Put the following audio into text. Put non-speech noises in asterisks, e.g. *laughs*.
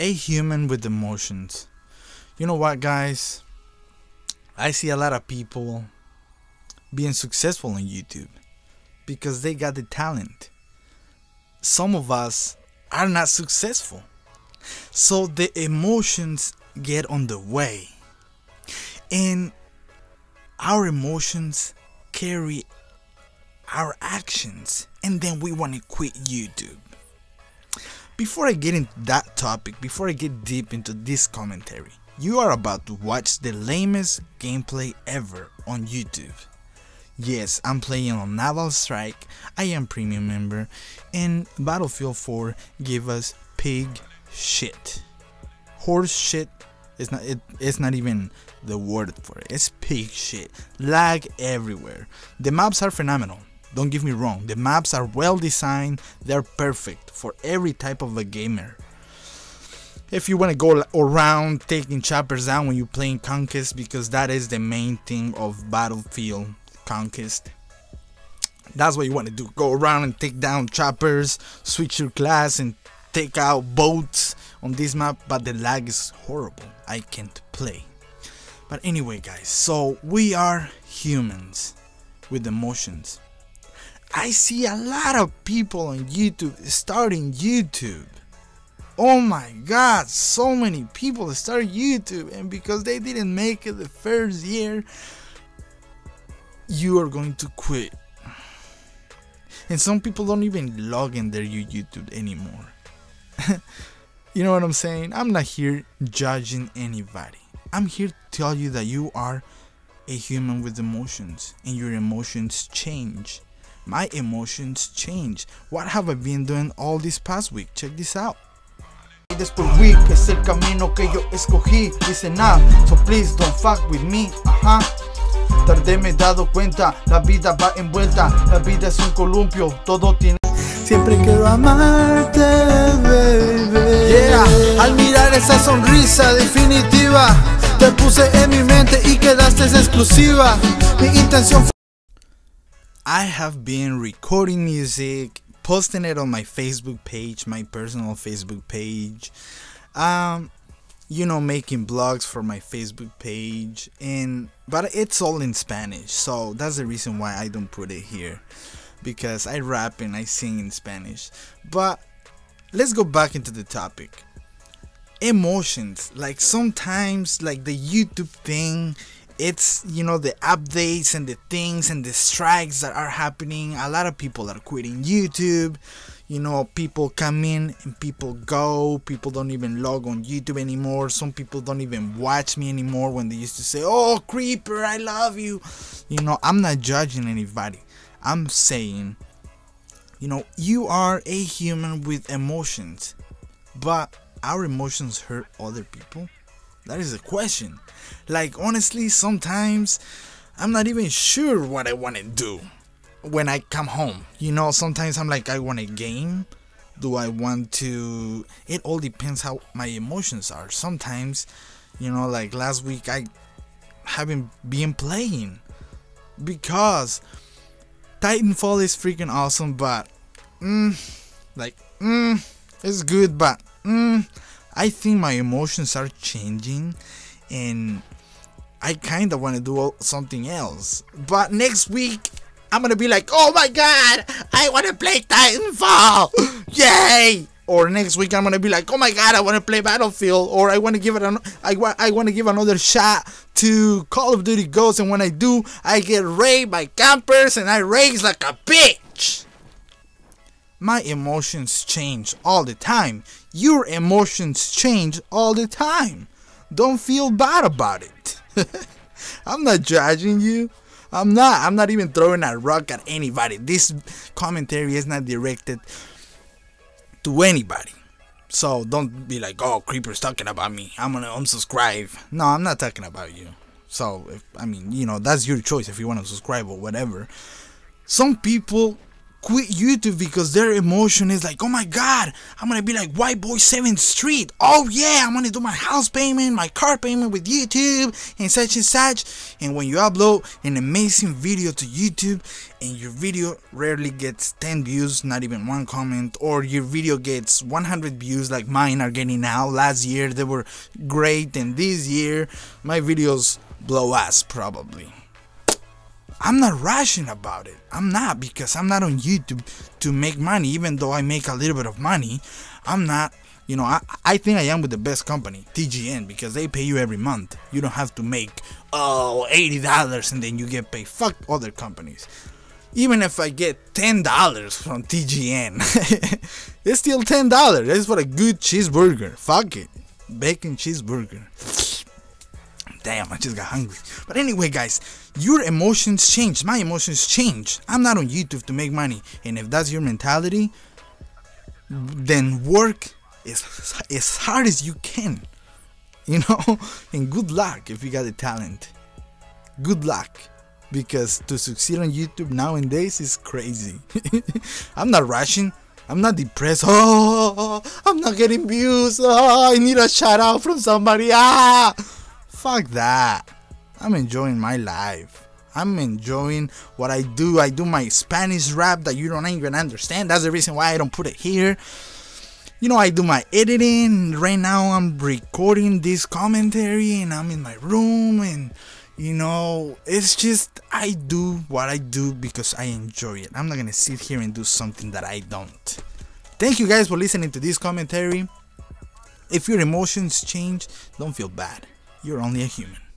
a human with emotions. You know what, guys? I see a lot of people being successful on YouTube because they got the talent. Some of us are not successful. So the emotions get on the way. And our emotions carry our actions. And then we want to quit YouTube. Before I get into that topic, before I get deep into this commentary, you are about to watch the lamest gameplay ever on YouTube. Yes, I'm playing on Naval Strike, I am premium member, and Battlefield 4 gave us pig shit. Horse shit it's not it, it's not even the word for it. It's pig shit. Lag everywhere. The maps are phenomenal. Don't get me wrong. The maps are well designed. They're perfect for every type of a gamer. If you want to go around taking choppers down when you're playing Conquest because that is the main thing of Battlefield Conquest. That's what you want to do. Go around and take down choppers, switch your class and take out boats on this map, but the lag is horrible. I can't play. But anyway, guys, so we are humans with emotions. I see a lot of people on YouTube starting YouTube. Oh my god, so many people start YouTube, and because they didn't make it the first year, you are going to quit. And some people don't even log in their YouTube anymore. *laughs* you know what I'm saying? I'm not here judging anybody. I'm here to tell you that you are a human with emotions and your emotions change. My emotions change. What have I been doing all this past week? Check this out. Después week es el camino que yo escogí. Dice nada, so please don't fuck with me. Ajá. Tardé me he dado cuenta, la vida va envuelta, la vida es un columpio, todo tiene. Siempre quiero amarte, baby. Yeah, al mirar esa sonrisa definitiva, te puse en mi mente y quedaste exclusiva. Mi intención fue. I have been recording music, posting it on my Facebook page, my personal Facebook page. Um, you know, making blogs for my Facebook page, and but it's all in Spanish, so that's the reason why I don't put it here because I rap and I sing in Spanish. But let's go back into the topic. Emotions, like sometimes, like the YouTube thing, it's you know the updates and the things and the strikes that are happening. A lot of people are quitting YouTube. You know, people come in and people go. People don't even log on YouTube anymore. Some people don't even watch me anymore when they used to say, Oh, Creeper, I love you. You know, I'm not judging anybody. I'm saying, you know, you are a human with emotions, but our emotions hurt other people? That is a question. Like, honestly, sometimes I'm not even sure what I want to do when I come home. You know, sometimes I'm like, I want a game. Do I want to? It all depends how my emotions are. Sometimes, you know, like last week, I haven't been playing because Titanfall is freaking awesome, but mm, like mm, it's good, but mm, I think my emotions are changing, and I kind of want to do something else. But next week, I'm gonna be like, oh my god, I want to play Titanfall, *gasps* yay! Or next week I'm gonna be like, oh my god, I want to play Battlefield, or I want to give it an, I, I want to give another shot to Call of Duty Ghosts, and when I do, I get raped by campers and I rage like a bitch. My emotions change all the time. Your emotions change all the time. Don't feel bad about it. *laughs* I'm not judging you. I'm not. I'm not even throwing a rock at anybody. This commentary is not directed to anybody. So don't be like, oh, Creeper's talking about me. I'm gonna unsubscribe. No, I'm not talking about you. So, if, I mean, you know, that's your choice if you want to subscribe or whatever. Some people quit YouTube because their emotion is like, oh my god, I'm gonna be like White Boy 7th Street. Oh yeah, I'm gonna do my house payment, my car payment with YouTube and such and such. And when you upload an amazing video to YouTube and your video rarely gets 10 views, not even one comment, or your video gets 100 views like mine are getting now. Last year they were great, and this year my videos blow ass probably. I'm not rushing about it. I'm not because I'm not on YouTube to make money, even though I make a little bit of money. I'm not, you know, I, I think I am with the best company, TGN, because they pay you every month. You don't have to make, oh, $80 and then you get paid. Fuck other companies. Even if I get $10 from TGN, *laughs* it's still $10. That's for a good cheeseburger. Fuck it. Bacon cheeseburger. Damn, I just got hungry. But anyway, guys, your emotions change. My emotions change. I'm not on YouTube to make money. And if that's your mentality, then work as, as hard as you can. You know? *laughs* And good luck if you got the talent. Good luck. Because to succeed on YouTube nowadays is crazy. *laughs* I'm not rushing. I'm not depressed. *laughs* Oh, I'm not getting views. Oh, I need a shout out from somebody. Ah! Fuck that. I'm enjoying my life. I'm enjoying what I do. I do my Spanish rap that you don't even understand. That's the reason why I don't put it here. You know, I do my editing. Right now, I'm recording this commentary and I'm in my room. And, you know, it's just I do what I do because I enjoy it. I'm not gonna sit here and do something that I don't. Thank you guys for listening to this commentary. If your emotions change, don't feel bad. You're only a human.